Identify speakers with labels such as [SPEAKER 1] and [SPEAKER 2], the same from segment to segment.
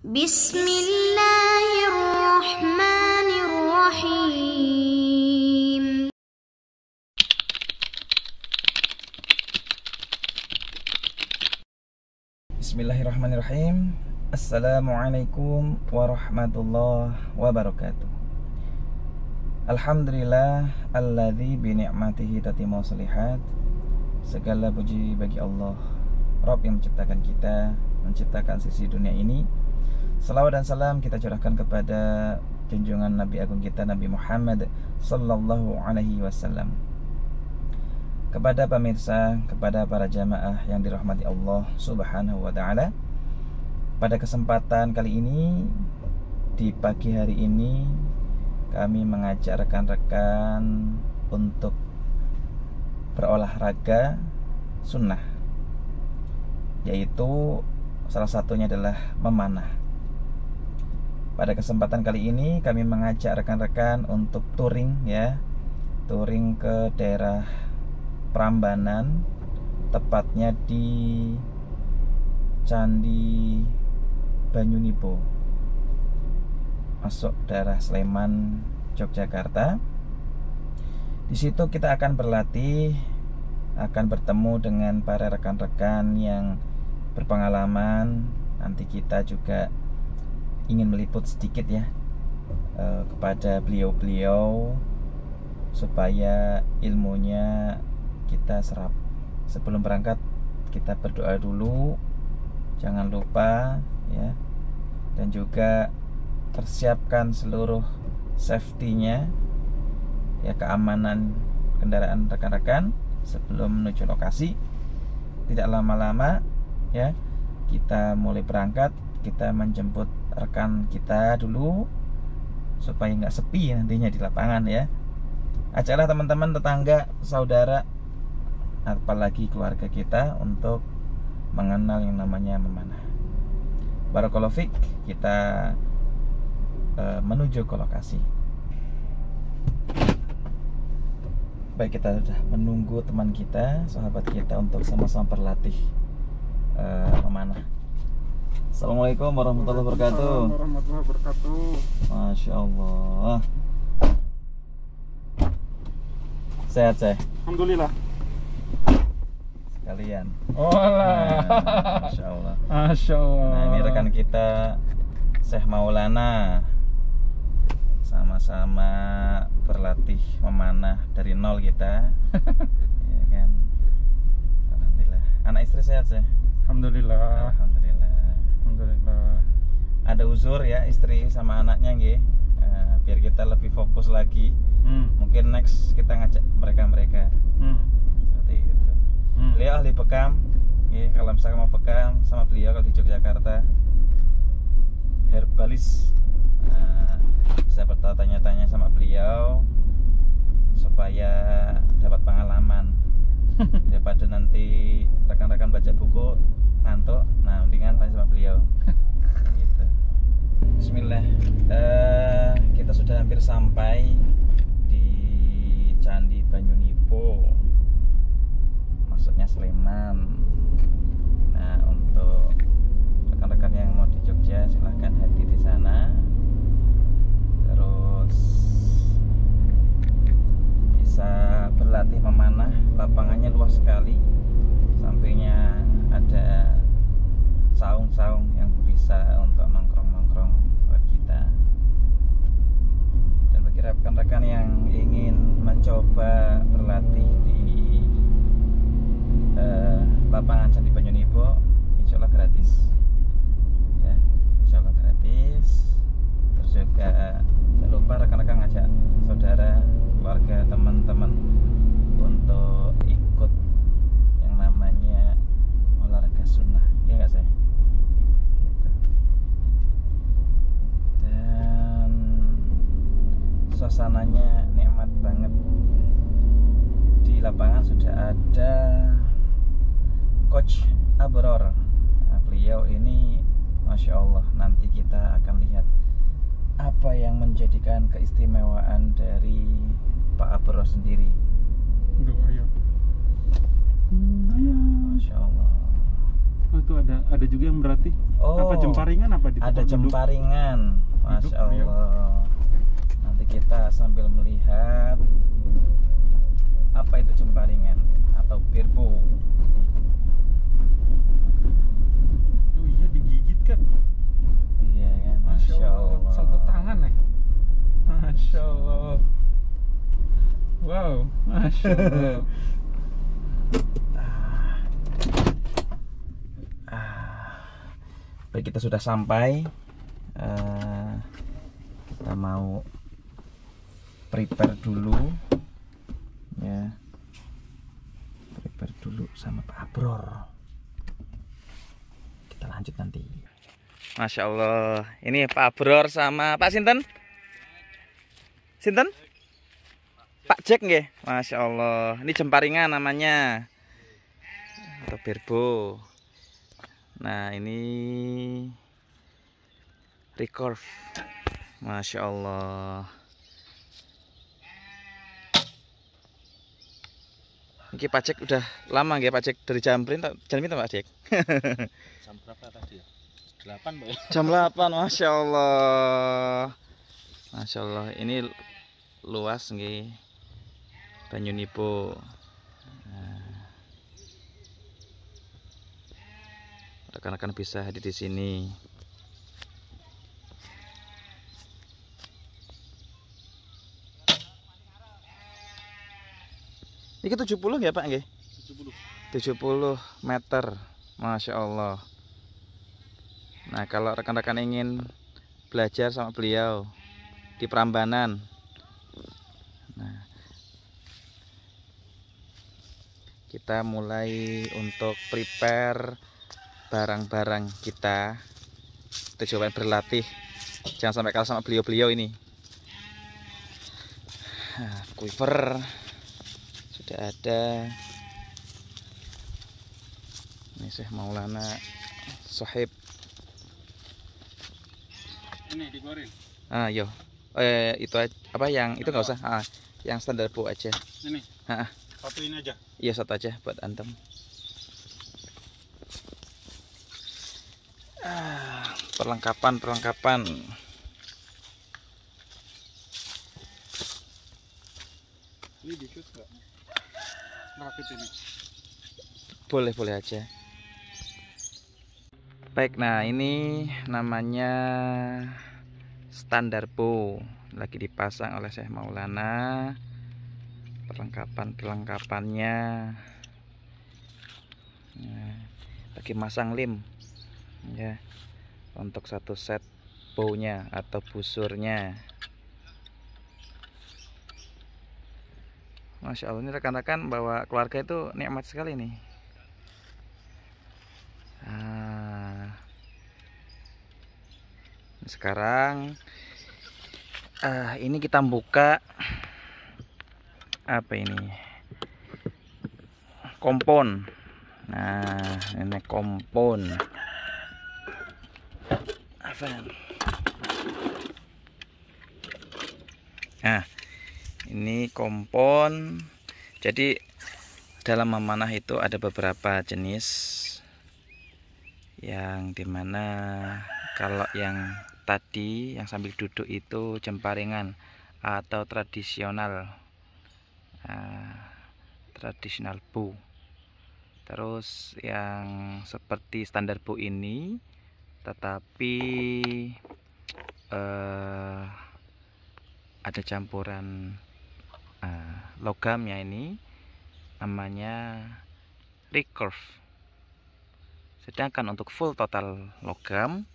[SPEAKER 1] Bismillahirrahmanirrahim.
[SPEAKER 2] Bismillahirrahmanirrahim. Assalamualaikum warahmatullahi wabarakatuh. Alhamdulillah alladzi bi ni'matihi tatimu salihat. Segala puji bagi Allah, Rabb yang menciptakan kita, menciptakan sisi dunia ini Salawat dan salam kita curahkan kepada Junjungan Nabi Agung kita Nabi Muhammad Sallallahu alaihi wasallam kepada pemirsa, kepada para jamaah yang dirahmati Allah Subhanahu wa taala. Pada kesempatan kali ini di pagi hari ini kami mengajak rekan-rekan untuk berolahraga sunnah yaitu salah satunya adalah memanah. Pada kesempatan kali ini kami mengajak rekan-rekan untuk touring ya, touring ke daerah Prambanan tepatnya di Candi Banyunipo. Masuk daerah Sleman Yogyakarta. Di situ kita akan berlatih akan bertemu dengan para rekan-rekan yang berpengalaman. Nanti kita juga ingin meliput sedikit ya eh, kepada beliau-beliau supaya ilmunya kita serap. Sebelum berangkat kita berdoa dulu. Jangan lupa ya. Dan juga persiapkan seluruh safety-nya ya keamanan kendaraan rekan-rekan sebelum menuju lokasi. Tidak lama-lama ya kita mulai berangkat kita menjemput rekan kita dulu supaya nggak sepi nantinya di lapangan ya ajaklah teman-teman tetangga saudara apalagi keluarga kita untuk mengenal yang namanya memanah. Fik, kita uh, menuju ke lokasi. Baik, kita sudah menunggu teman kita, sahabat kita untuk sama-sama berlatih uh, memanah. Assalamualaikum warahmatullahi wabarakatuh.
[SPEAKER 3] warahmatullahi wabarakatuh.
[SPEAKER 2] Masya Allah. Sehat saya.
[SPEAKER 3] Alhamdulillah.
[SPEAKER 2] Sekalian.
[SPEAKER 3] Oh
[SPEAKER 2] Nah, Masya Allah.
[SPEAKER 3] Masya Allah.
[SPEAKER 2] Nah ini rekan kita Syekh Maulana Sama-sama berlatih memanah dari nol kita ya kan Alhamdulillah Anak istri sehat sih?
[SPEAKER 3] Alhamdulillah.
[SPEAKER 2] Alhamdulillah
[SPEAKER 3] Alhamdulillah.
[SPEAKER 2] Ada uzur ya istri sama anaknya nggih Eh, Biar kita lebih fokus lagi
[SPEAKER 3] Hmm.
[SPEAKER 2] Mungkin next kita ngajak mereka-mereka
[SPEAKER 3] Hmm.
[SPEAKER 2] Seperti itu
[SPEAKER 3] Hmm.
[SPEAKER 2] Beliau ahli bekam ya, Kalau misalkan mau bekam sama beliau kalau di Yogyakarta Herbalis Nah, Bisa bertanya-tanya sama beliau Supaya dapat pengalaman Daripada nanti rekan-rekan baca buku Ngantuk Nah mendingan tanya sama beliau gitu. Bismillah Eh, Kita sudah hampir sampai Di Candi Banyunipo maksudnya Sleman. Nah, untuk rekan-rekan yang mau di Jogja silahkan hadir di sana. Terus bisa berlatih memanah, lapangannya luas sekali. Sampingnya ada saung-saung yang bisa untuk nongkrong-nongkrong buat kita. Dan bagi rekan-rekan yang ingin mencoba berlatih di eh, lapangan Candi Banyunipo insya Allah gratis ya insya Allah gratis terus juga jangan lupa rekan-rekan ngajak saudara keluarga teman-teman untuk ikut yang namanya olahraga sunnah ya nggak sih Gitu. dan suasananya nikmat banget di lapangan sudah ada coach Abror nah, beliau ini Masya Allah nanti kita akan lihat apa yang menjadikan keistimewaan dari Pak Abror sendiri
[SPEAKER 3] Duh, ayo.
[SPEAKER 2] Masya Allah
[SPEAKER 3] Oh itu ada ada juga yang berarti
[SPEAKER 2] Oh,
[SPEAKER 3] apa jemparingan apa di
[SPEAKER 2] Ada
[SPEAKER 3] duduk?
[SPEAKER 2] jemparingan, masya
[SPEAKER 3] Duduk, iya.
[SPEAKER 2] Allah. Nanti kita sambil melihat apa itu jemparingan atau birbo.
[SPEAKER 3] Oh iya digigit kan.
[SPEAKER 2] Iya kan,
[SPEAKER 3] Masya Allah. Satu tangan ya. Masya Allah. Wow, Masya Allah.
[SPEAKER 2] Ah, baik kita sudah sampai. Eh, kita mau prepare dulu, ya. Prepare dulu sama Pak Abror. Kita lanjut nanti. Masya Allah, ini Pak Abror sama Pak Sinten. Sinten? Pak Jack nggih. Masya Allah. Ini jemparingan namanya. Atau birbo. Nah, ini recurve. Masya Allah. Ini Pak Jack udah lama nggih Pak Jack dari jam berapa? Jam berapa Pak Jack?
[SPEAKER 4] jam berapa tadi ya? 8 Mbak ya?
[SPEAKER 2] Jam 8, Masya Allah Masya Allah Ini luas nggih. Banyu Nipo Nah. Rekan-rekan bisa hadir di sini. Ini 70 ya Pak nggih?
[SPEAKER 4] 70
[SPEAKER 2] 70 meter. Masya Allah. Nah kalau rekan-rekan ingin belajar sama beliau di Prambanan Nah kita mulai untuk prepare barang-barang kita. Tujuan berlatih. Jangan sampai kalah sama beliau-beliau ini. Nah, quiver. Sudah ada. Ini Syekh Maulana Sohib.
[SPEAKER 3] Ini digoreng.
[SPEAKER 2] ah yo eh itu aja- apa yang itu nggak usah. Ah, yang standar bu aja.
[SPEAKER 3] Ini.
[SPEAKER 2] Ah, ah.
[SPEAKER 3] Satu ini aja.
[SPEAKER 2] iya satu aja buat antem ah, perlengkapan perlengkapan
[SPEAKER 3] Ini di shoot enggak? Merakit ini.
[SPEAKER 2] boleh boleh aja baik nah ini namanya standar bow lagi dipasang oleh Syekh Maulana perlengkapan perlengkapannya nah, lagi masang lim ya untuk satu set bownya atau busurnya. Masya Allah ini rekan-rekan bawa keluarga itu nikmat sekali nih. Ah. sekarang ah ini kita buka apa ini? Kompon. Nah ini kompon. Apa? Nah ini kompon. Jadi dalam memanah itu ada beberapa jenis. Yang di mana kalau yang tadi yang sambil duduk itu jemparingan atau tradisional Ah, tradisional bu. Terus yang seperti standar bu ini tetapi eh, ada campuran eh, logamnya ini namanya recurve. Sedangkan untuk full total logam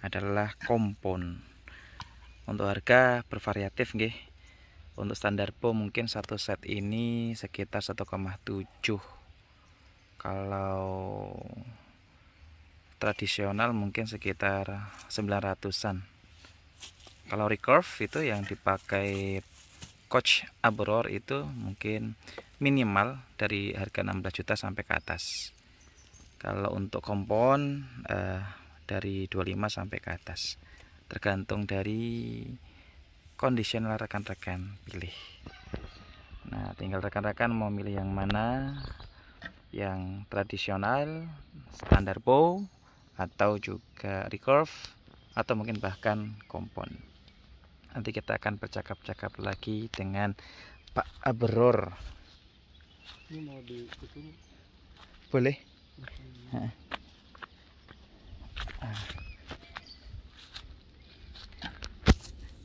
[SPEAKER 2] adalah kompon. Untuk harga bervariatif nggih untuk standar po mungkin satu set ini sekitar 1,7 kalau tradisional mungkin sekitar 900an kalau recurve itu yang dipakai coach Abror itu mungkin minimal dari harga 16 juta sampai ke atas. Kalau untuk kompon eh, dari 25 sampai ke atas. Tergantung dari kondisional rekan-rekan pilih nah tinggal rekan-rekan mau milih yang mana yang tradisional, standar bow atau juga recurve atau mungkin bahkan kompon. Nanti kita akan bercakap-cakap lagi dengan Pak Abror.
[SPEAKER 3] Ini mau di
[SPEAKER 2] Boleh?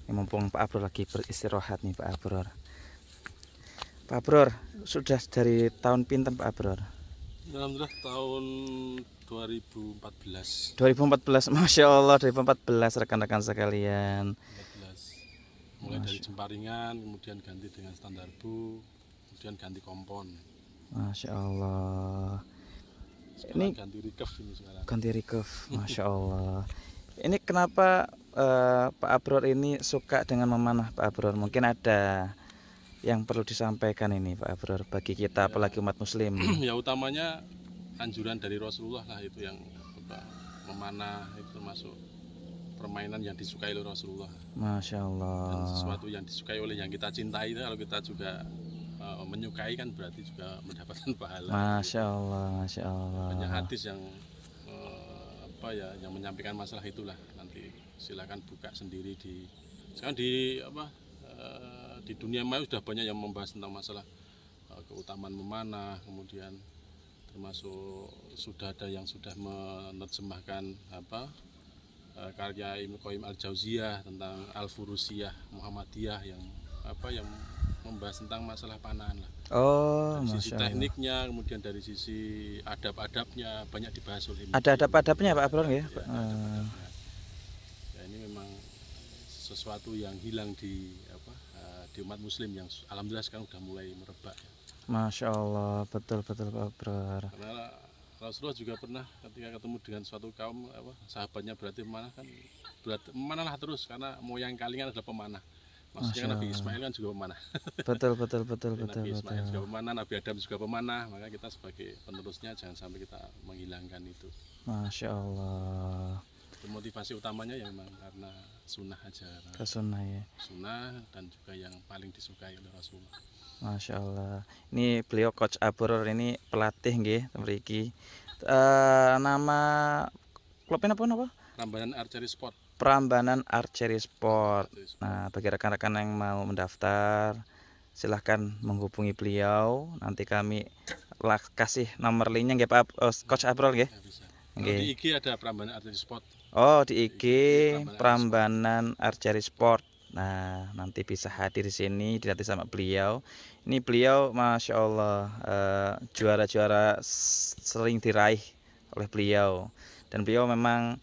[SPEAKER 2] Ini mumpung Pak Abror lagi beristirahat nih Pak Abror. Pak Abror, sudah dari tahun pinten Pak Abror?
[SPEAKER 3] Alhamdulillah tahun 2014
[SPEAKER 2] 2014, Masya Allah 2014 rekan-rekan sekalian.
[SPEAKER 3] 14 mulai dari jemparingan kemudian ganti dengan standar bu kemudian ganti kompon.
[SPEAKER 2] Masya Allah.
[SPEAKER 3] Sekarang
[SPEAKER 2] Ini-
[SPEAKER 3] ganti recurve ini sekarang.
[SPEAKER 2] ganti recurve Masya Allah. Ini kenapa eh, Pak Abror ini suka dengan memanah Pak Abror. Mungkin ada yang perlu disampaikan ini Pak Abror bagi kita apalagi umat muslim.
[SPEAKER 3] Ya utamanya anjuran dari Rasulullah lah itu yang apa, memanah itu termasuk permainan yang disukai oleh Rasulullah.
[SPEAKER 2] Masya
[SPEAKER 3] dan
[SPEAKER 2] Allah
[SPEAKER 3] sesuatu yang disukai oleh yang kita cintai itu kalau kita juga eh, menyukai kan berarti juga mendapatkan pahala.
[SPEAKER 2] Masya Allah Masya Allah.
[SPEAKER 3] Banyak hadis yang eh, apa ya yang menyampaikan masalah itulah silakan buka sendiri di sekarang di apa eh, di dunia maya sudah banyak yang membahas tentang masalah eh, keutamaan memanah kemudian termasuk sudah ada yang sudah menerjemahkan apa eh, karya Ibnu Qayyim al Jauziyah tentang al Furusiyah Muhammadiyah yang apa yang membahas tentang masalah panahan lah
[SPEAKER 2] Oh
[SPEAKER 3] dari sisi tekniknya kemudian dari sisi adab-adabnya banyak dibahas oleh Ibnu
[SPEAKER 2] ada
[SPEAKER 3] Qayyim.
[SPEAKER 2] adab-adabnya Pak Abror ya
[SPEAKER 3] Ya,
[SPEAKER 2] Pak?
[SPEAKER 3] ada
[SPEAKER 2] Eh,
[SPEAKER 3] adab-adabnya. Ya, ini memang sesuatu yang hilang di apa eh, di umat muslim yang alhamdulillah sekarang sudah mulai merebak ya.
[SPEAKER 2] Masya Allah betul betul Pak Abror
[SPEAKER 3] karena Rasulullah juga pernah ketika ketemu dengan suatu kaum apa sahabatnya berarti memanah kan berarti memanahlah terus karena moyang kalian adalah pemanah. Maksudnya kan
[SPEAKER 2] Masya
[SPEAKER 3] Nabi. Ismail kan juga pemanah.
[SPEAKER 2] Betul betul betul
[SPEAKER 3] Jadi
[SPEAKER 2] betul
[SPEAKER 3] Nabi Ismail
[SPEAKER 2] betul.
[SPEAKER 3] juga pemanah Nabi Adam juga pemanah maka kita sebagai penerusnya jangan sampai kita menghilangkan itu.
[SPEAKER 2] Masya Allah
[SPEAKER 3] motivasi utamanya ya memang karena sunnah aja karena
[SPEAKER 2] Kesunah ya
[SPEAKER 3] sunnah dan juga yang paling disukai oleh Rasulullah
[SPEAKER 2] Masya Allah. Ini beliau coach Abror ini pelatih nggih mriki. Eh nama klubnya apa apa?
[SPEAKER 3] Rambanan Archery Sport
[SPEAKER 2] Prambanan Archery Sport. Nah, bagi rekan-rekan yang mau mendaftar silahkan menghubungi beliau. Nanti kami lah kasih nomor linknya nggih Pak oh, coach Abror nggih.
[SPEAKER 3] Ya,
[SPEAKER 2] Nggih.
[SPEAKER 3] di IG ada Prambanan Archery Sport
[SPEAKER 2] Oh, di IG
[SPEAKER 3] Prambanan
[SPEAKER 2] Archery Sport. Nah, nanti bisa hadir di sini dilatih sama beliau. Ini beliau, masya Allah, eh, juara-juara s- sering diraih oleh beliau. Dan beliau memang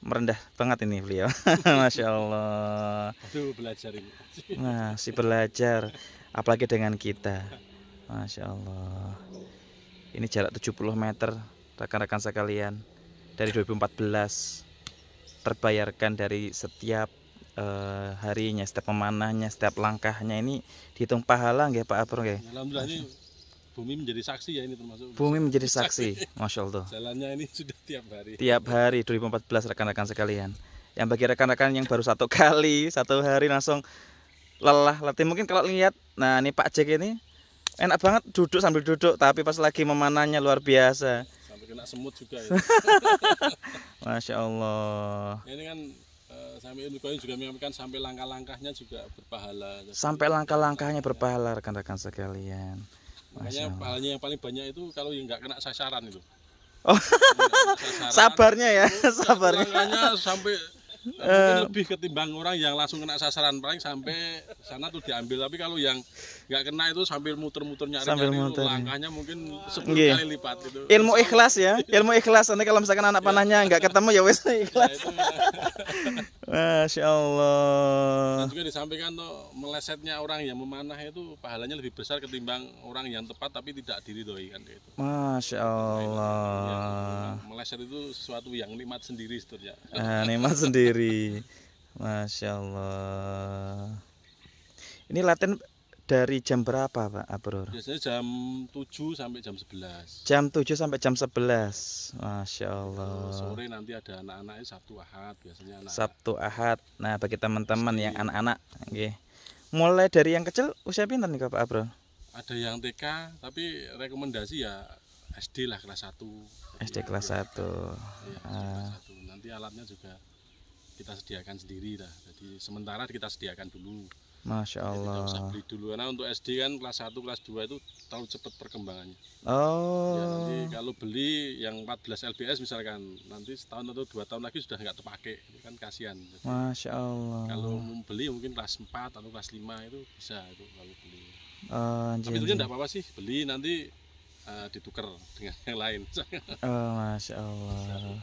[SPEAKER 2] merendah banget ini beliau, masya Allah.
[SPEAKER 3] Aduh belajar ini
[SPEAKER 2] Masih belajar, apalagi dengan kita, masya Allah. Ini jarak 70 meter, rekan-rekan sekalian, dari 2014 terbayarkan dari setiap eh, harinya, setiap pemanahnya, setiap langkahnya ini dihitung pahala nggih Pak Abro nggih.
[SPEAKER 3] Alhamdulillah ini bumi menjadi saksi ya ini termasuk
[SPEAKER 2] Bumi menjadi saksi, masya Allah.
[SPEAKER 3] jalannya ini sudah tiap hari
[SPEAKER 2] Tiap hari 2014 rekan-rekan sekalian. Yang bagi rekan-rekan yang baru satu kali, satu hari langsung lelah letih mungkin kalau lihat, nah ini Pak Jack ini enak banget duduk sambil duduk, tapi pas lagi memanahnya luar biasa.
[SPEAKER 3] Kena semut juga ya.
[SPEAKER 2] Masya Allah.
[SPEAKER 3] ini kan eh, sampai Ibnu Qayyim juga menyampaikan sampai langkah-langkahnya juga berpahala
[SPEAKER 2] Sampai langkah-langkahnya berpahala rekan-rekan sekalian.
[SPEAKER 3] makanya pahalanya yang paling banyak itu kalau yang nggak kena sasaran itu
[SPEAKER 2] Oh.
[SPEAKER 3] Sasaran,
[SPEAKER 2] Sabarnya ya, sabarnya.
[SPEAKER 3] langkahnya sampai mungkin lebih ketimbang orang yang langsung kena sasaran paling sampai sana tuh diambil tapi kalau yang nggak kena itu sambil muter-muter nyari
[SPEAKER 2] Sambil
[SPEAKER 3] nyari
[SPEAKER 2] muter.
[SPEAKER 3] langkahnya mungkin 10
[SPEAKER 2] Nggih.
[SPEAKER 3] kali lipat itu
[SPEAKER 2] Ilmu ikhlas ya, ilmu ikhlas. Nanti kalau misalkan anak panahnya nggak ketemu ya wes
[SPEAKER 3] Ya,
[SPEAKER 2] ikhlas. Masya Allah.
[SPEAKER 3] dan juga disampaikan tuh melesetnya orang yang memanah itu pahalanya lebih besar ketimbang orang yang tepat tapi tidak diridhoi kan gitu.
[SPEAKER 2] Masya Allah.
[SPEAKER 3] Ya, meleset itu sesuatu yang nikmat sendiri sebetulnya.
[SPEAKER 2] Nah, nikmat sendiri. Masya Allah. Ini latihan dari jam berapa Pak Abror?
[SPEAKER 3] Biasanya jam 7 sampai jam 11.
[SPEAKER 2] Jam 7 sampai jam 11. Masya Allah.
[SPEAKER 3] Sore nanti ada anak-anaknya Sabtu Ahad biasanya anak.
[SPEAKER 2] Sabtu Ahad. Nah, bagi teman-teman yang anak-anak, nggih. Mulai dari yang kecil usia pinter nih Pak Abror?
[SPEAKER 3] Ada yang TK tapi rekomendasi ya SD lah kelas 1
[SPEAKER 2] SD kelas 1.
[SPEAKER 3] Iya, SD
[SPEAKER 2] Ah.
[SPEAKER 3] kelas 1. Nanti alatnya juga kita sediakan sendiri lah. Jadi sementara kita sediakan dulu.
[SPEAKER 2] Masya
[SPEAKER 3] Jadi tidak usah
[SPEAKER 2] Allah.
[SPEAKER 3] beli dulu karena untuk SD kan kelas 1, kelas 2 itu terlalu cepat perkembangannya. Ya, nanti
[SPEAKER 2] Oh.
[SPEAKER 3] kalau beli yang 14 LBS misalkan nanti setahun atau dua tahun lagi sudah nggak terpakai, itu kan kasihan. Jadi,
[SPEAKER 2] Masya Allah.
[SPEAKER 3] kalau mau beli mungkin kelas 4 atau kelas 5 itu bisa itu kalau beli.
[SPEAKER 2] Oh,
[SPEAKER 3] Tapi itu tidak apa-apa sih, beli nanti eh, ditukar dengan yang lain.
[SPEAKER 2] Oh, Masya Allah.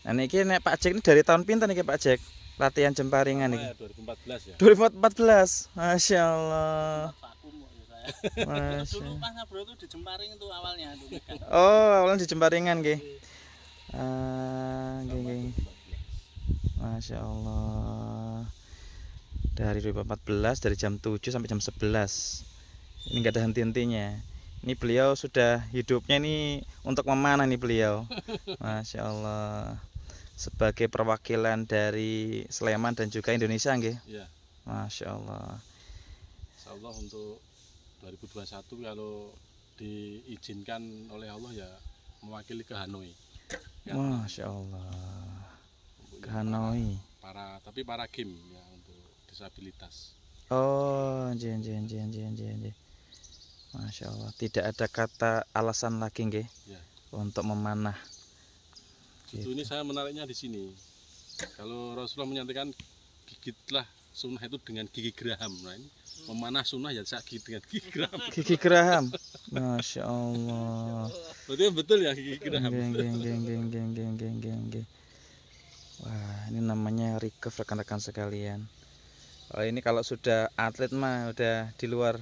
[SPEAKER 2] Nah, niki nek Pak Jack ini dari tahun pinten niki Pak Jack? Latihan jemparingan niki.
[SPEAKER 3] ya 2014 ya.
[SPEAKER 2] 2014. Masya Allah.
[SPEAKER 4] ya
[SPEAKER 2] Masya.
[SPEAKER 4] dulu pas bro itu di Jemparing itu awalnya dulu kan
[SPEAKER 2] Oh, awalnya di jemparingan nggih. Ah, nggih. Masya Allah. Dari 2014 dari jam 7 sampai jam 11. Ini enggak ada henti-hentinya. Ini beliau sudah hidupnya ini untuk memanah nih beliau. Masya Allah. Sebagai perwakilan dari Sleman dan juga Indonesia nggih.
[SPEAKER 3] Iya.
[SPEAKER 2] Masya Allah.
[SPEAKER 3] Insya Allah untuk 2021 kalau diizinkan oleh Allah ya mewakili ke Hanoi. Ya,
[SPEAKER 2] Masya Allah.
[SPEAKER 3] untuk
[SPEAKER 2] Ke Hanoi.
[SPEAKER 3] Para tapi para game ya untuk disabilitas.
[SPEAKER 2] Oh, jen jen jen jen jen. Masya Allah, tidak ada kata alasan lagi nggih
[SPEAKER 3] Ya.
[SPEAKER 2] untuk memanah.
[SPEAKER 3] Itu ini saya menariknya di sini. Kalau Rasulullah menyatakan gigitlah sunnah itu dengan gigi geraham. Nah ini memanah sunnah ya saya gigit dengan gigi geraham.
[SPEAKER 2] Gigi Graham. Masya Allah.
[SPEAKER 3] Berarti betul ya gigi geraham.
[SPEAKER 2] Geng geng geng geng geng geng geng geng geng. Wah, ini namanya recurve rekan-rekan sekalian. Oh, ini kalau sudah atlet mah udah di luar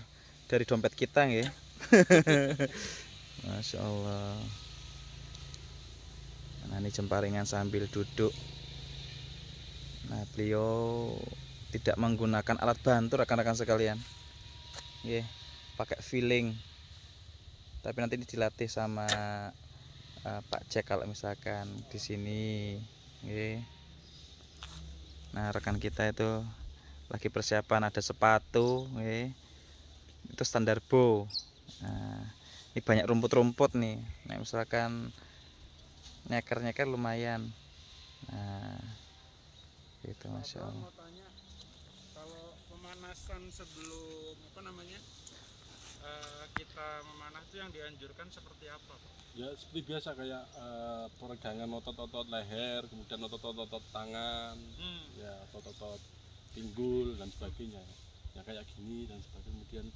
[SPEAKER 2] dari dompet kita nggih. Masya Allah. Nah, ini jemparingan sambil duduk. Nah, beliau tidak menggunakan alat bantu rekan-rekan sekalian. Nggih, pakai feeling. Tapi nanti ini dilatih sama eh, Pak Jack kalau misalkan di sini. Nggih. Nah, rekan kita itu lagi persiapan ada sepatu, nggih. Itu standar bow. Nah, ini banyak rumput-rumput nih. Nah, misalkan nyeker-nyeker lumayan. Nah, itu masya Allah.
[SPEAKER 5] mau tanya kalau pemanasan sebelum apa namanya eh, kita memanah itu yang dianjurkan seperti apa Pak?
[SPEAKER 3] Ya seperti biasa kayak eh, peregangan otot-otot leher, kemudian otot-otot tangan,
[SPEAKER 5] Hmm.
[SPEAKER 3] ya otot-otot pinggul dan sebagainya. Ya kayak gini dan sebagainya. Kemudian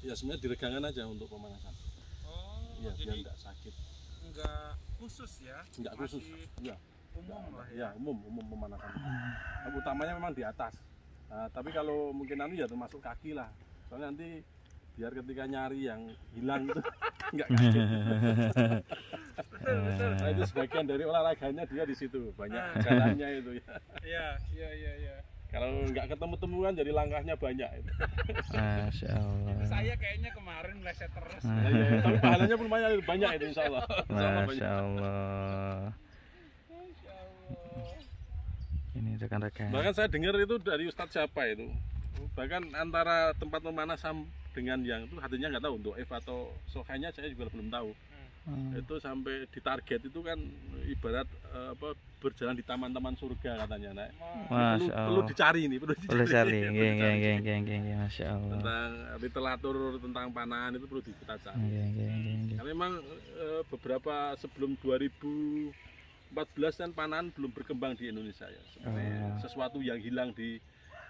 [SPEAKER 3] ya sebenarnya diregangan aja untuk pemanasan.
[SPEAKER 5] Oh,
[SPEAKER 3] Ya biar
[SPEAKER 5] jadi
[SPEAKER 3] tidak sakit.
[SPEAKER 5] enggak khusus ya?
[SPEAKER 3] Enggak khusus. Ya,
[SPEAKER 5] umum lah
[SPEAKER 3] ya
[SPEAKER 5] ya.
[SPEAKER 3] umum umum pemanasan. Yang utamanya memang di atas. Nah, tapi kalau mungkin nanti ya termasuk kaki lah. Soalnya nanti biar ketika nyari yang hilang itu enggak kaget. Nah, itu sebagian dari olahraganya dia di situ banyak jalannya itu ya.
[SPEAKER 5] Iya, iya, iya, iya.
[SPEAKER 3] Kalau nggak ketemu temuan jadi langkahnya banyak itu.
[SPEAKER 2] Masya Allah.
[SPEAKER 5] Saya kayaknya kemarin meleset terus.
[SPEAKER 2] Hmm.
[SPEAKER 3] Ya, ya, ya. Tapi pahalanya pun banyak banyak itu insya Allah. Insya Allah
[SPEAKER 2] Masya. Allah. Ini rekan-rekan.
[SPEAKER 3] Bahkan saya dengar itu dari Ustadz siapa itu. Bahkan antara tempat memanasam dengan yang itu hatinya nggak tahu untuk F atau Sohanya saya juga belum tahu.
[SPEAKER 2] Hmm.
[SPEAKER 3] Itu sampai di target itu kan ibarat eh, apa berjalan di taman-taman surga katanya. Nah, perlu,
[SPEAKER 2] Masya
[SPEAKER 3] perlu
[SPEAKER 2] Allah.
[SPEAKER 3] dicari ini, perlu dicari. Perlu dicari.
[SPEAKER 2] geng geng geng geng geng. Masya Allah.
[SPEAKER 3] Tentang literatur tentang panahan itu perlu kita cari.
[SPEAKER 2] Geng geng geng geng.
[SPEAKER 3] Karena memang eh, beberapa sebelum 2014 kan panahan belum berkembang di Indonesia ya. Seperti
[SPEAKER 2] Oh.
[SPEAKER 3] sesuatu yang hilang di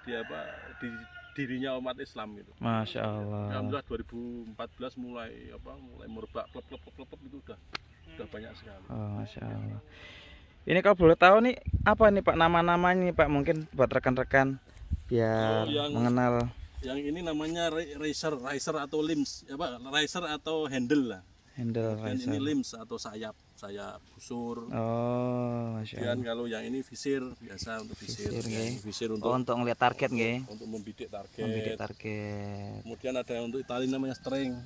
[SPEAKER 3] di apa di dirinya umat Islam itu.
[SPEAKER 2] Masya Allah.
[SPEAKER 3] Alhamdulillah 2014 mulai apa mulai merebak klub klub klub klub itu udah udah banyak sekali.
[SPEAKER 2] Oh, Masya Allah. Ini kalau boleh tahu nih apa nih Pak nama-namanya Pak mungkin buat rekan-rekan biar
[SPEAKER 3] Oh, yang-
[SPEAKER 2] mengenal
[SPEAKER 3] Yang ini namanya ra- racer, racer atau limbs, ya Pak, racer atau handle lah.
[SPEAKER 2] handle
[SPEAKER 3] Dan ini limbs atau sayap, sayap busur.
[SPEAKER 2] Oh, Masya
[SPEAKER 3] Kemudian kalau yang ini visir biasa untuk visir,
[SPEAKER 2] Visir,
[SPEAKER 3] ya, visir
[SPEAKER 2] Oh,
[SPEAKER 3] untuk
[SPEAKER 2] untuk ngeliat target nggih.
[SPEAKER 3] untuk membidik target.
[SPEAKER 2] Membidik target.
[SPEAKER 3] Kemudian ada yang untuk tali namanya string.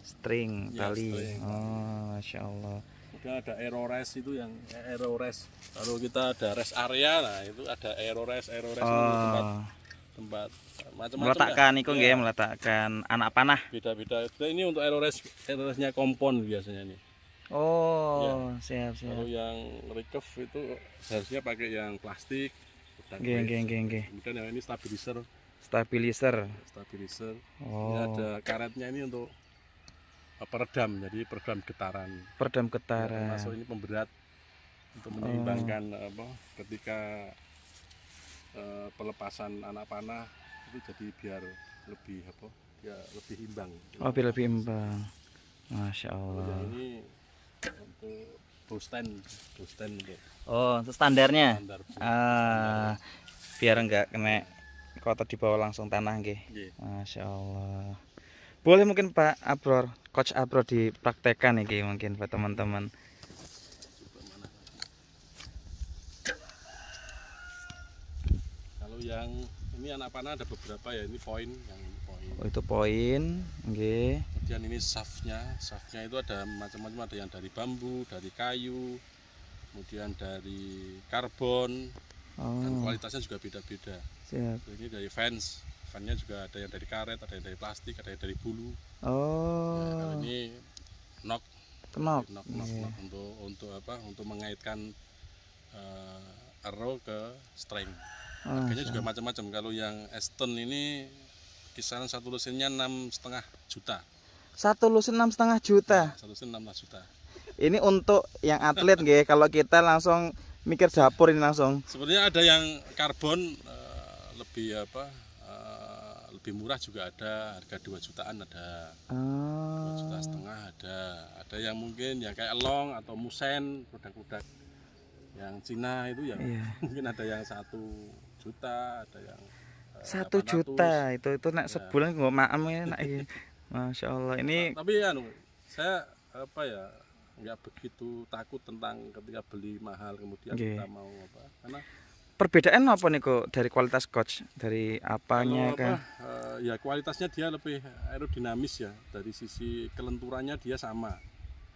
[SPEAKER 2] String,
[SPEAKER 3] Ya,
[SPEAKER 2] tali.
[SPEAKER 3] string.
[SPEAKER 2] Oh, Masya Allah.
[SPEAKER 3] Kemudian ada aerores itu yang aerores. Kalau kita ada rest area, nah itu ada aerores, aerores itu untuk tempat
[SPEAKER 2] Oh,
[SPEAKER 3] tempat macam-macam
[SPEAKER 2] Meletakkan
[SPEAKER 3] ya. Ya,
[SPEAKER 2] nggih, meletakkan anak panah.
[SPEAKER 3] beda-beda Nah, ini untuk aerores aeroresnya kompon biasanya nih
[SPEAKER 2] Oh, siap
[SPEAKER 3] kalau
[SPEAKER 2] siap.
[SPEAKER 3] yang recurve itu seharusnya pakai yang plastik waste.
[SPEAKER 2] nggih nggih nggih.
[SPEAKER 3] kemudian yang ini stabilizer
[SPEAKER 2] Stabilizer.
[SPEAKER 3] stabilizer ini
[SPEAKER 2] Oh.
[SPEAKER 3] ada karetnya ini untuk eh, peredam jadi peredam getaran
[SPEAKER 2] Peredam
[SPEAKER 3] Ya,
[SPEAKER 2] getaran.
[SPEAKER 3] termasuk ini pemberat untuk menyeimbangkan apa ketika eh, pelepasan anak panah itu jadi biar lebih apa ya lebih imbang
[SPEAKER 2] Oh, biar lebih imbang. Masya
[SPEAKER 3] Kalau
[SPEAKER 2] Allah.
[SPEAKER 3] yang ini untuk bosten untuk
[SPEAKER 2] Oh, itu standarnya.
[SPEAKER 3] standar bu.
[SPEAKER 2] Ah, biar enggak kena kotor di bawah langsung tanah nggih.
[SPEAKER 3] Iya.
[SPEAKER 2] Masya Allah. Boleh mungkin Pak Abror, Coach Abror dipraktekkan nih mungkin buat teman-teman.
[SPEAKER 3] kalau yang ini anak panah ada beberapa ya ini poin yang ini poin.
[SPEAKER 2] Oh, itu poin, nggih.
[SPEAKER 3] kemudian ini shaftnya shaftnya itu ada macam-macam ada yang dari bambu dari kayu kemudian dari karbon. Dan
[SPEAKER 2] Oh,
[SPEAKER 3] kualitasnya juga beda-beda. Ini dari fans fannya juga ada yang dari karet ada yang dari plastik ada yang dari bulu.
[SPEAKER 2] Oh,
[SPEAKER 3] kalau ini knock knock knock, knock untuk untuk apa? Untuk mengaitkan eh, arrow ke string harganya juga macam-macam. Kalau yang Aston ini kisaran satu lusinnya enam setengah juta.
[SPEAKER 2] Satu lusin enam setengah juta.
[SPEAKER 3] satu lusin enam juta.
[SPEAKER 2] Ini untuk yang atlet nggih. Kalau kita langsung mikir dapur ini langsung.
[SPEAKER 3] sebenarnya ada yang karbon eh, lebih apa eh, lebih murah juga ada. Harga 2 jutaan ada. Dua juta
[SPEAKER 2] Ah,
[SPEAKER 3] setengah ada. Ada yang mungkin ya kayak long atau musen produk-produk yang Cina itu yang
[SPEAKER 2] iya.
[SPEAKER 3] mungkin ada yang satu juta ada yang eh,
[SPEAKER 2] Satu
[SPEAKER 3] 800.
[SPEAKER 2] juta itu itu nak
[SPEAKER 3] Ya.
[SPEAKER 2] sebulan nggak maam ya nak ini. Masya Allah ini
[SPEAKER 3] tapi anu saya apa ya nggak begitu takut tentang ketika beli mahal kemudian
[SPEAKER 2] Nggih.
[SPEAKER 3] kita mau apa karena
[SPEAKER 2] perbedaan apa nih kok dari kualitas coach dari
[SPEAKER 3] kalau
[SPEAKER 2] apanya
[SPEAKER 3] apa
[SPEAKER 2] kan?
[SPEAKER 3] eh, ya kualitasnya dia lebih aerodinamis ya dari sisi kelenturannya dia sama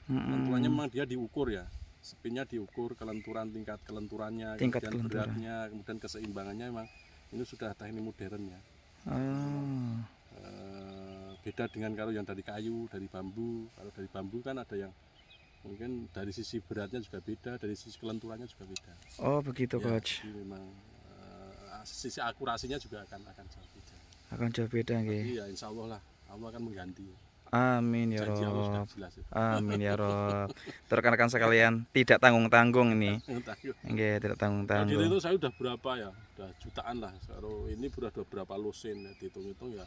[SPEAKER 2] Mm-mm.
[SPEAKER 3] kelenturannya memang dia diukur ya spinnya diukur kelenturan tingkat kelenturannya
[SPEAKER 2] Tingkat
[SPEAKER 3] kemudian
[SPEAKER 2] kelenturan.
[SPEAKER 3] beratnya kemudian keseimbangannya memang ini sudah teknik modern ya.
[SPEAKER 2] Oh,
[SPEAKER 3] Eh, beda dengan kalau yang dari kayu dari bambu. Kalau dari bambu kan ada yang mungkin dari sisi beratnya juga beda dari sisi kelenturannya juga beda.
[SPEAKER 2] Oh begitu
[SPEAKER 3] Ya,
[SPEAKER 2] coach.
[SPEAKER 3] memang eh, sisi akurasinya juga akan akan jauh beda.
[SPEAKER 2] Akan jauh beda.
[SPEAKER 3] Tapi ya insya Allah lah. Allah akan mengganti
[SPEAKER 2] Amin ya
[SPEAKER 3] sudah
[SPEAKER 2] Rob.
[SPEAKER 3] ya.
[SPEAKER 2] Amin ya Rob. Rekan-rekan sekalian, tidak tanggung-tanggung ini. Nggih, tidak tanggung-tanggung.
[SPEAKER 3] itu saya udah berapa ya udah jutaan lah kalau ini udah ada berapa lusin ya, dihitung-hitung ya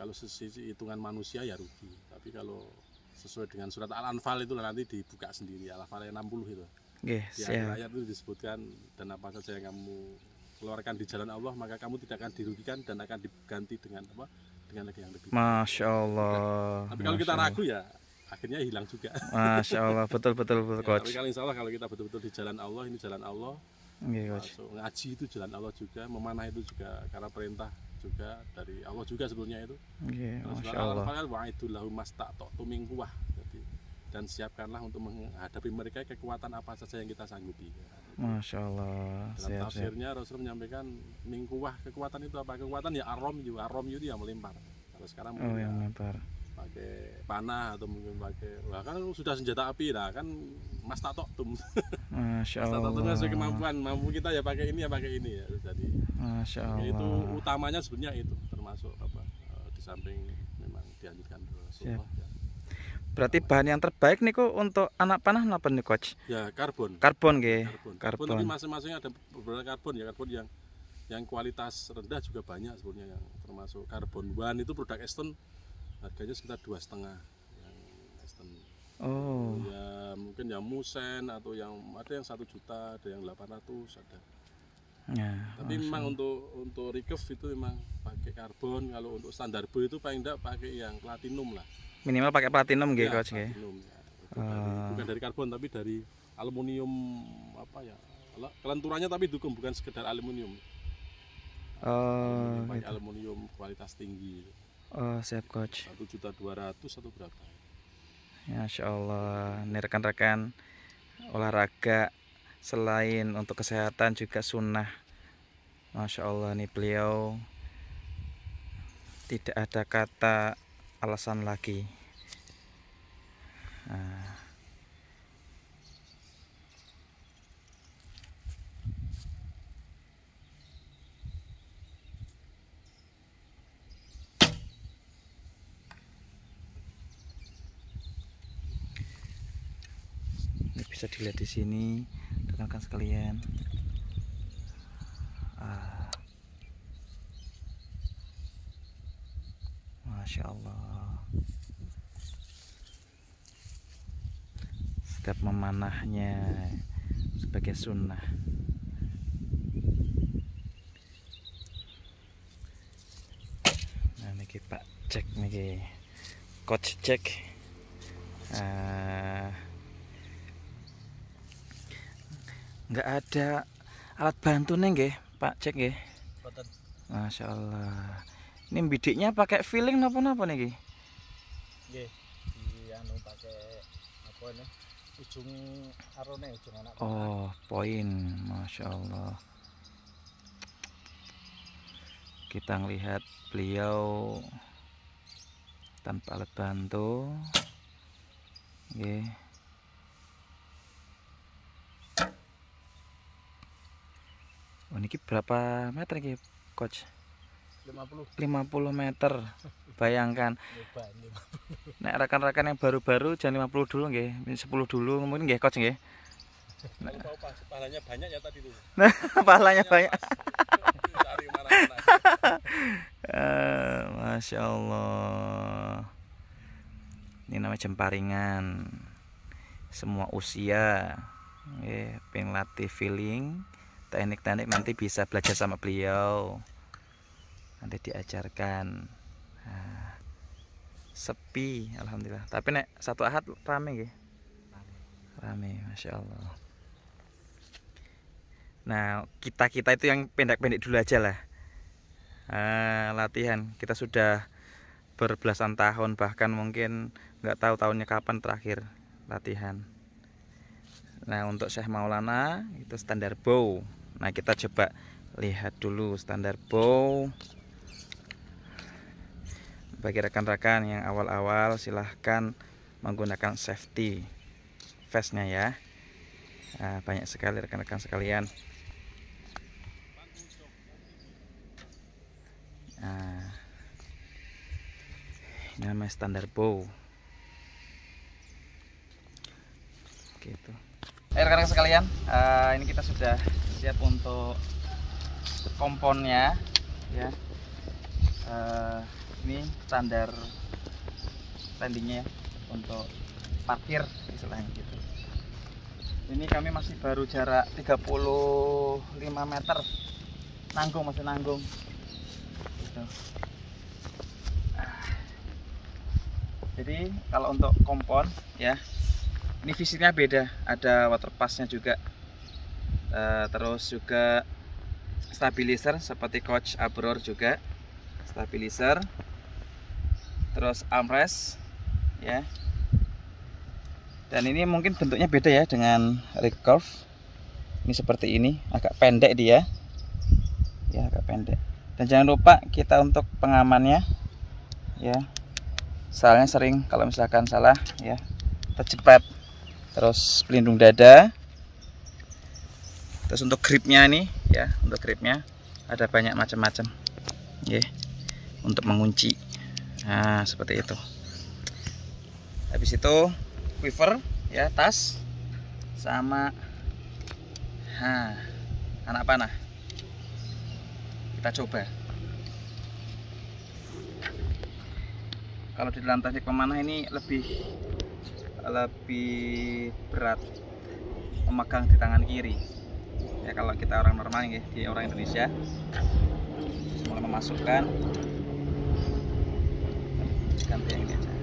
[SPEAKER 3] kalau sisi hitungan manusia ya rugi tapi kalau sesuai dengan surat Al-Anfal itu nanti dibuka sendiri Al-Anfal yang 60 itu
[SPEAKER 2] Nggih,
[SPEAKER 3] di akhir ayat itu disebutkan dan apa saja yang kamu keluarkan di jalan Allah maka kamu tidak akan dirugikan dan akan diganti dengan apa dengan lagi yang lebih
[SPEAKER 2] Masya Allah.
[SPEAKER 3] tapi kalau kita ragu ya akhirnya hilang juga.
[SPEAKER 2] Masya Allah, betul betul betul
[SPEAKER 3] Ya,
[SPEAKER 2] coach.
[SPEAKER 3] tapi kalau insya Allah kalau kita betul-betul di jalan Allah ini jalan Allah
[SPEAKER 2] Nggih coach.
[SPEAKER 3] masuk ngaji itu jalan Allah juga memanah itu juga karena perintah juga dari Allah juga sebetulnya itu
[SPEAKER 2] Nggih,
[SPEAKER 3] Nah,
[SPEAKER 2] Masya Allah.
[SPEAKER 3] Wa itu lahu quwwah. Jadi dan siapkanlah untuk menghadapi mereka kekuatan apa saja yang kita sanggupi.
[SPEAKER 2] Masya Allah.
[SPEAKER 3] Dalam
[SPEAKER 2] Siap siap.
[SPEAKER 3] tafsirnya Rasul menyampaikan mingkuah kekuatan itu apa? Kekuatan ya arom itu, arom itu yang melempar. Kalau sekarang
[SPEAKER 2] Oh yang
[SPEAKER 3] ya
[SPEAKER 2] lempar.
[SPEAKER 3] pakai panah atau mungkin pakai wah kan sudah senjata api lah kan mas tato tum
[SPEAKER 2] Masya
[SPEAKER 3] mas tato
[SPEAKER 2] Allah.
[SPEAKER 3] sesuai kemampuan mampu kita ya pakai ini ya pakai ini ya jadi
[SPEAKER 2] Masya
[SPEAKER 3] ya itu
[SPEAKER 2] Allah.
[SPEAKER 3] utamanya sebenarnya itu termasuk apa eh, di samping memang dianjurkan Rasulullah ya.
[SPEAKER 2] Berarti bahan yang terbaik nih kok untuk anak panah apa nih coach?
[SPEAKER 3] ya karbon
[SPEAKER 2] Karbon nggih.
[SPEAKER 3] karbon.
[SPEAKER 2] Karbon.
[SPEAKER 3] Karbon masing-masing ada beberapa karbon ya karbon yang yang kualitas rendah juga banyak sebenarnya yang termasuk karbon one itu produk Aston harganya sekitar dua setengah yang Aston
[SPEAKER 2] Oh,
[SPEAKER 3] ya mungkin yang musen atau yang ada yang satu juta ada yang 800 ada
[SPEAKER 2] ya.
[SPEAKER 3] tapi
[SPEAKER 2] Masya
[SPEAKER 3] memang untuk untuk recurve itu memang pakai karbon kalau untuk standar B itu paling tidak pakai yang platinum lah
[SPEAKER 2] minimal pakai platinum nggih
[SPEAKER 3] Ya,
[SPEAKER 2] coach
[SPEAKER 3] platinum, ya. Itu dari-
[SPEAKER 2] Ah.
[SPEAKER 3] bukan dari karbon tapi dari aluminium apa ya kelenturannya tapi dukung bukan sekedar aluminium
[SPEAKER 2] Oh,
[SPEAKER 3] pakai
[SPEAKER 2] gitu.
[SPEAKER 3] aluminium kualitas tinggi
[SPEAKER 2] oh siap coach.
[SPEAKER 3] satu juta dua ratus atau berapa
[SPEAKER 2] Masya Allah. Ini rekan-rekan olahraga selain untuk kesehatan juga sunnah. Masya Allah nih beliau tidak ada kata alasan lagi Nah. bisa dilihat di sini rekan-rekan sekalian ah. Masya Allah setiap memanahnya sebagai sunnah nah ini pak cek nih coach cek Ah. Nggak ada alat bantu nih nggih pak cek nggih
[SPEAKER 4] Boten.
[SPEAKER 2] Masya Allah ini bidiknya pakai feeling apa napa nih nggih?
[SPEAKER 4] Nggih, anu pakai apa ini? Ujung arone ujung anak.
[SPEAKER 2] Oh, poin, masya Allah. Kita ngelihat beliau tanpa alat bantu. Oke. Oh, ini berapa meter ki, coach?
[SPEAKER 4] 50
[SPEAKER 2] 50 meter. Bayangkan,
[SPEAKER 4] ini.
[SPEAKER 2] nek rekan-rekan yang baru-baru jangan 50 dulu nggih, 10 dulu mungkin nggih coach nggih.
[SPEAKER 3] Pas pahalanya banyak ya tadi tuh.
[SPEAKER 2] Pahalanya banyak. Eh, Masya Allah Ini namanya jemparingan Semua usia Nggih, pengen latih feeling Teknik-teknik nanti bisa belajar sama beliau. Nanti diajarkan. Nah, Sepi Alhamdulillah. Tapi nek satu ahad rame nggih? Rame Masya Allah Nah kita-kita itu yang pendek-pendek dulu aja lah. Ah, latihan. Kita sudah berbelasan tahun bahkan mungkin nggak tahu tahunnya kapan terakhir latihan. Nah untuk Syekh Maulana itu standar bow nah kita coba lihat dulu standar bow bagi rekan-rekan yang awal-awal silahkan menggunakan safety vest nya ya Nah, banyak sekali rekan-rekan sekalian Nah, ini namanya standar bow. Gitu. Rekan-rekan sekalian, eh, ini kita sudah siap untuk komponnya, ya. Eh, ini standar landingnya ya, untuk parkir istilahnya gitu. Ini kami masih baru jarak 35 meter. Nanggung masih nanggung gitu. Jadi kalau untuk kompon ya, ini visitnya beda. Ada water passnya juga. Eh, terus juga stabilizer seperti coach Abror juga stabilizer. Terus armrest ya. Dan ini mungkin bentuknya beda ya dengan recurve. Ini seperti ini, agak pendek dia. Ya, agak pendek dan jangan lupa kita untuk pengamannya ya soalnya sering kalau misalkan salah ya terjepret terus pelindung dada. Terus untuk gripnya nih ya untuk gripnya ada banyak macam-macam. Ya untuk mengunci. Nah seperti itu. Habis itu quiver ya tas sama ha, anak panah. Kita coba. Kalau di dalam teknik memanah ini lebih lebih berat memegang di tangan kiri. Ya kalau kita orang normal ya, di orang Indonesia. Mulai memasukkan. Ganti yang ini aja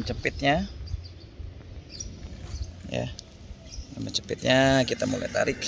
[SPEAKER 2] mencepitnya ya mencepitnya kita mulai tarik.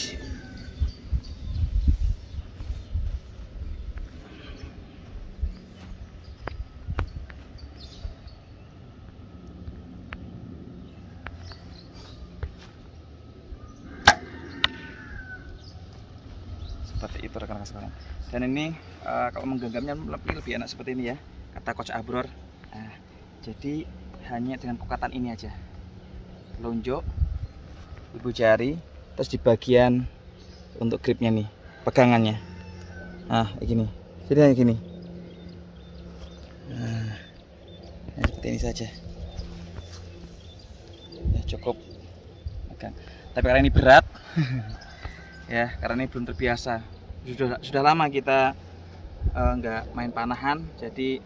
[SPEAKER 2] Seperti itu rekan-rekan sekalian. Dan ini uh, kalau menggenggamnya lebih lebih enak seperti ini ya kata coach Abror. Nah, jadi hanya dengan kukatan ini aja. Lonjok ibu jari terus di bagian untuk gripnya nih pegangannya. Nah kayak gini. Jadi kayak gini. Nah, nah, seperti ini saja. Ya cukup. Pegang. Tapi karena ini berat ya karena ini belum terbiasa. Sudah sudah lama kita eh, nggak main panahan jadi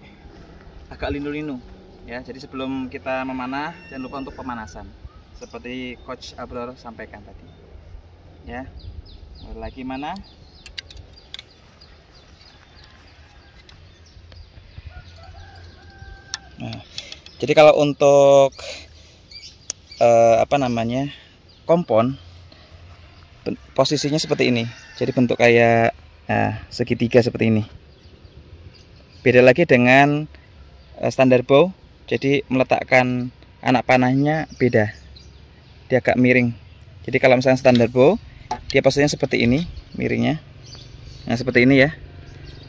[SPEAKER 2] agak linu-linu ya jadi sebelum kita memanah jangan lupa untuk pemanasan. Seperti coach Abror sampaikan tadi. Ya lagi mana? Nah jadi kalau untuk eh, apa namanya kompon posisinya seperti ini. Jadi bentuk kayak nah, segitiga seperti ini. Beda lagi dengan eh, standar bow jadi meletakkan anak panahnya beda. Dia agak miring. Jadi kalau misalnya standar bow dia posisinya seperti ini miringnya. Nah seperti ini ya.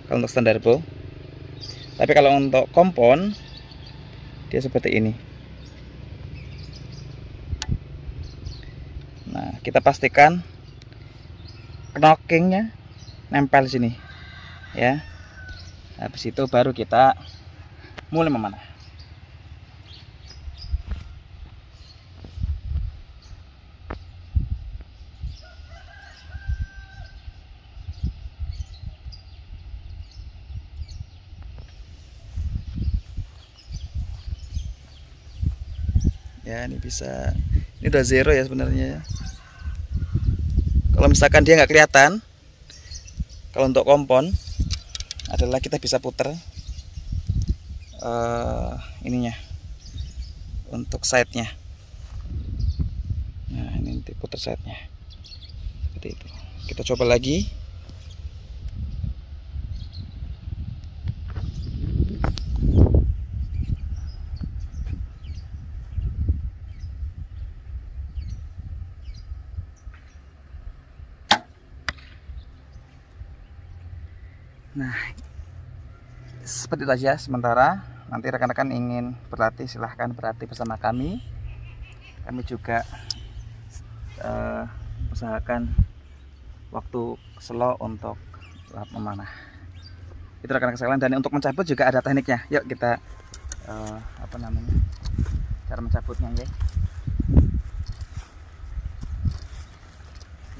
[SPEAKER 2] Kalau untuk standar bow. Tapi kalau untuk kompon dia seperti ini. Nah kita pastikan knockingnya nempel sini ya. Habis itu baru kita mulai memanah ya ini bisa. Ini udah zero ya sebenarnya ya. kalau misalkan dia nggak kelihatan kalau untuk kompon adalah kita bisa puter eh, ininya untuk side-nya. Nah ini nanti puter side-nya. Seperti itu. Kita coba lagi Nah, seperti itu aja sementara. Nanti rekan-rekan ingin berlatih silahkan berlatih bersama kami. Kami juga eh, usahakan waktu slow untuk memanah. Itu rekan-rekan sekalian dan untuk mencabut juga ada tekniknya. Yuk kita eh, apa namanya? Cara mencabutnya ya.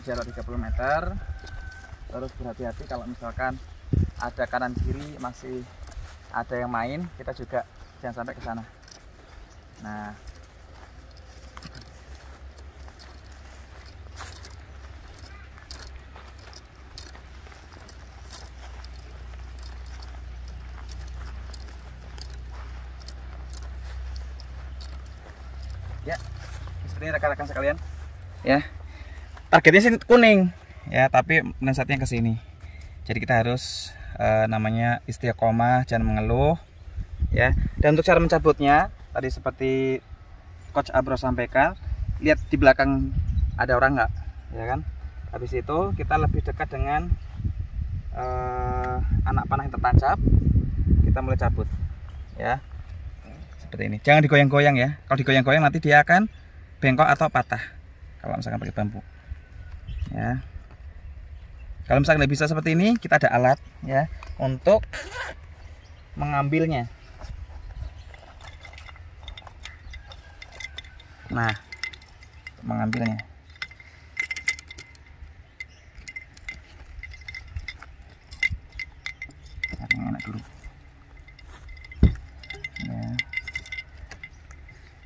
[SPEAKER 2] Jarak 30 meter. Terus berhati-hati kalau misalkan ada kanan kiri masih ada yang main. Kita juga jangan sampai ke sana. Nah. Ya seperti ini rekan-rekan sekalian. Ya. Targetnya sih kuning. Ya tapi melesetnya ke sini jadi kita harus eh, namanya istiqomah jangan mengeluh ya. Dan untuk cara mencabutnya tadi seperti coach Abro sampaikan lihat di belakang ada orang nggak ya kan? Habis itu kita lebih dekat dengan eh, anak panah yang tertancap kita mulai cabut ya. Seperti ini. Jangan digoyang-goyang ya. Kalau digoyang-goyang nanti dia akan bengkok atau patah kalau misalkan pakai bambu ya kalau misalkan nggak bisa seperti ini, kita ada alat ya untuk mengambilnya. Nah, mengambilnya. Yang enak dulu. Ya.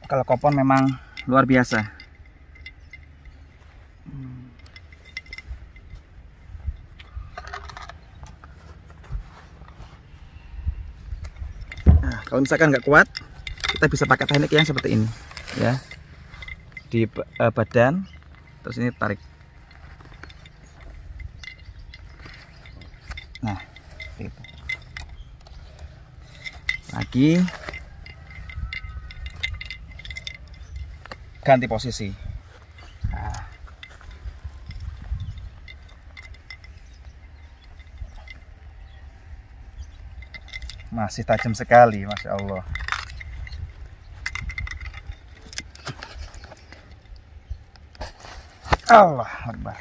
[SPEAKER 2] Kalau kopon memang luar biasa. Kalau misalkan nggak kuat, kita bisa pakai teknik yang seperti ini, ya. Di eh, badan, terus ini tarik. Nah, seperti itu. Lagi ganti posisi. Masih tajam sekali, masya Allah. Allah Akbar.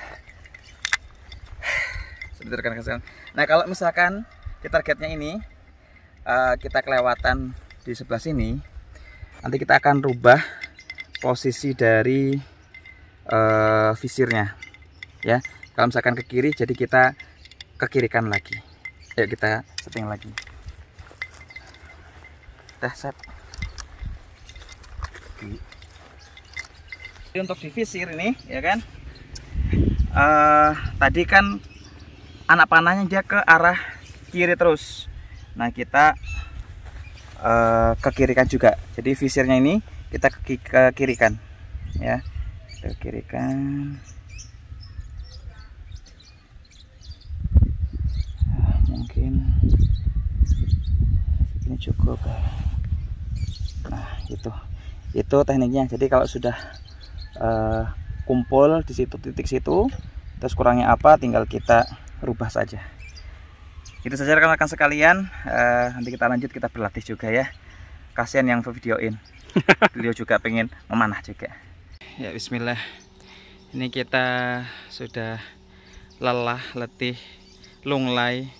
[SPEAKER 2] Sudah rekan sekalian. Nah kalau misalkan kita targetnya ini eh, kita kelewatan di sebelah sini, nanti kita akan rubah posisi dari eh, visirnya, ya. Kalau misalkan ke kiri, jadi kita ke lagi. Ayo kita setting lagi. Dah set. Jadi untuk di visir ini, ya kan? eh tadi kan anak panahnya dia ke arah kiri terus. Nah kita eh ke kirikan juga. Jadi visirnya ini kita ke, ke kirikan, ya. Kita ke kirikan. Ah, Mungkin ini cukup. Nah itu, itu tekniknya. Jadi kalau sudah eh, kumpul di situ titik situ terus kurangnya apa tinggal kita rubah saja. Itu saja rekan-rekan sekalian. Eh, nanti kita lanjut kita berlatih juga ya. Kasihan yang videoin beliau juga pengen memanah juga. Ya bismillah. Ini kita sudah lelah letih lunglai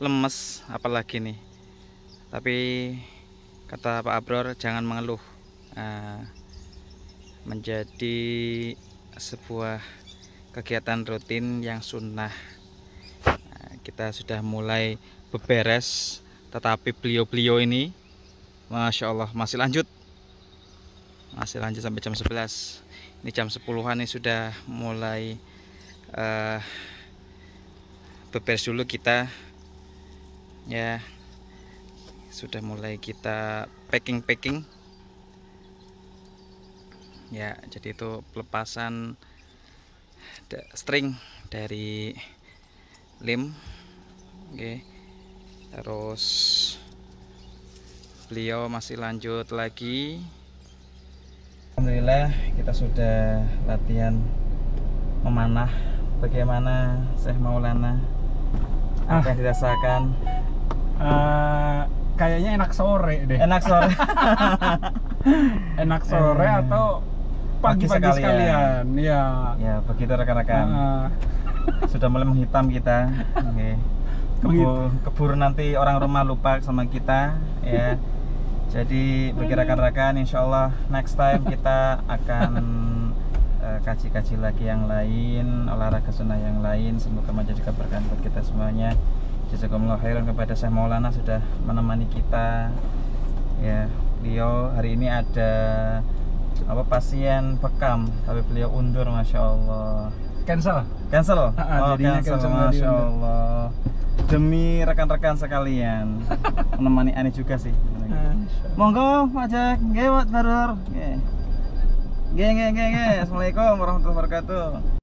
[SPEAKER 2] lemes apalagi nih. Tapi kata Pak Abror jangan mengeluh Ah, menjadi sebuah kegiatan rutin yang sunnah. Nah, kita sudah mulai beberes, tetapi beliau-beliau ini, masya Allah masih lanjut, masih lanjut sampai jam 11. Ini jam 10-an ini sudah mulai eh, beberes dulu kita, ya sudah mulai kita packing-packing. Ya jadi itu pelepasan string dari lim. Oke. Terus beliau masih lanjut lagi. Alhamdulillah kita sudah latihan memanah. Bagaimana Syekh Maulana? Apa yang dirasakan?
[SPEAKER 5] Eh, kayaknya enak sore deh.
[SPEAKER 2] enak sore
[SPEAKER 5] Enak sore
[SPEAKER 2] Eh,
[SPEAKER 5] atau
[SPEAKER 2] pagi
[SPEAKER 5] pagi-pagi
[SPEAKER 2] sekalian.
[SPEAKER 5] sekalian. Iya.
[SPEAKER 2] ya begitu rekan-rekan
[SPEAKER 5] Heeh.
[SPEAKER 2] sudah mulai menghitam kita Oke. Kebu- keburu nanti orang rumah lupa sama kita ya jadi bagi rekan-rekan insya Allah next time kita akan eh, kaji-kaji lagi yang lain olahraga sunnah yang lain semoga menjadi keberkahan buat kita semuanya Jazakumullah khairan kepada Syekh Maulana sudah menemani kita. Ya beliau hari ini ada apa pasien bekam tapi beliau undur masya Allah
[SPEAKER 5] Cancel.
[SPEAKER 2] Cancel?
[SPEAKER 5] Ah, ah,
[SPEAKER 2] oh, cancel,
[SPEAKER 5] cancel,
[SPEAKER 2] Masya. Allah. Demi rekan-rekan sekalian. Menemani Ani juga sih. Monggo, Pak Jack. Nggih, Pak Barur. Nggih, nggih, nggih. Assalamualaikum warahmatullahi wabarakatuh